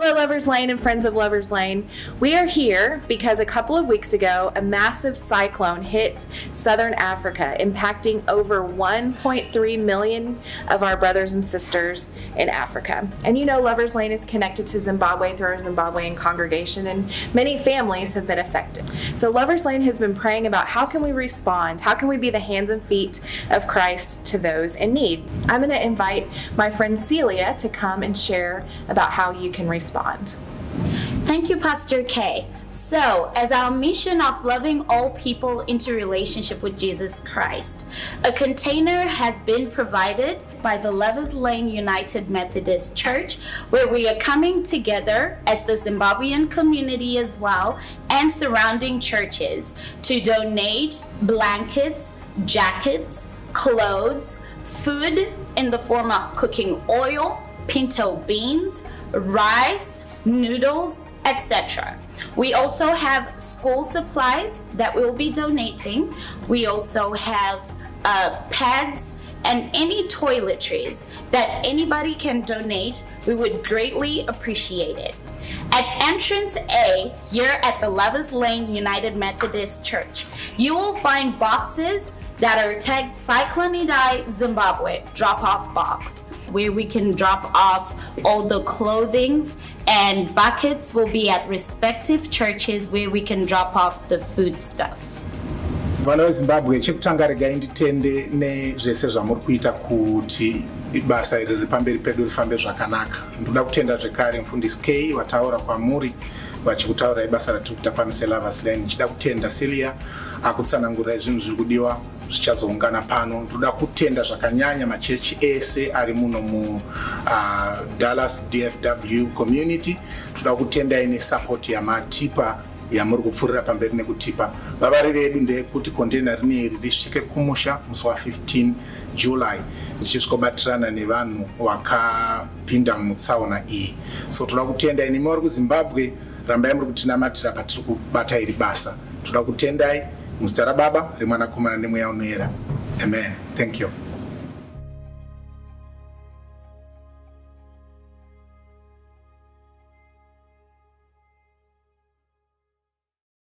Hello, Lovers Lane and friends of Lovers Lane. We are here because a couple of weeks ago, a massive cyclone hit southern Africa, impacting over 1.3 million of our brothers and sisters in Africa. And you know, Lovers Lane is connected to Zimbabwe through our Zimbabwean congregation, and many families have been affected. So, Lovers Lane has been praying about how can we respond? How can we be the hands and feet of Christ to those in need? I'm going to invite my friend Celia to come and share about how you can respond respond. Thank you, Pastor K. So, as our mission of loving all people into relationship with Jesus Christ, a container has been provided by the Lovers Lane United Methodist Church, where we are coming together as the Zimbabwean community as well and surrounding churches to donate blankets, jackets, clothes, food in the form of cooking oil, pinto beans, rice, noodles, etc. We also have school supplies that we'll be donating. We also have uh, pads and any toiletries that anybody can donate. We would greatly appreciate it. At entrance A, here at the Lovers Lane United Methodist Church, you will find boxes that are tagged Cyclone Idai Zimbabwe drop off box where we can drop off all the clothings and buckets will be at respective churches where we can drop off the food stuff. vana vezimbabwe chekutanga regai nditende nezvese zvamuri kuita kuti basa iri riri pamberi pedu rifambe zvakanaka. Ndoda kutenda zvekare mufundisi k wataura kwamuri vachikutaurai basa ratiri kuita pano selavers ndichida kutenda celia akutsanangurai zvinhu zviri kudiwa zvichazoungana pano. Ndoda kutenda zvakanyanya machechi ese ari muno mudallas uh, dfw community. Toda kutendai nesapoti yamatipa yamuri kupfuurira pamberi nekutipa. Vavari vedu ndeyekuti kondena rineri risvike kumusha musi wa15 july. Zvichisvikobatirana nevanhu vakapinda mutsaona iyi. So toda kutenda inimi vari kuzimbabwe. Rambai muri kutinamatira patiri kubata iri basa. Toda kutendai mustarababa rimwanakumana nakumananimu yaunwira amen. Thank you.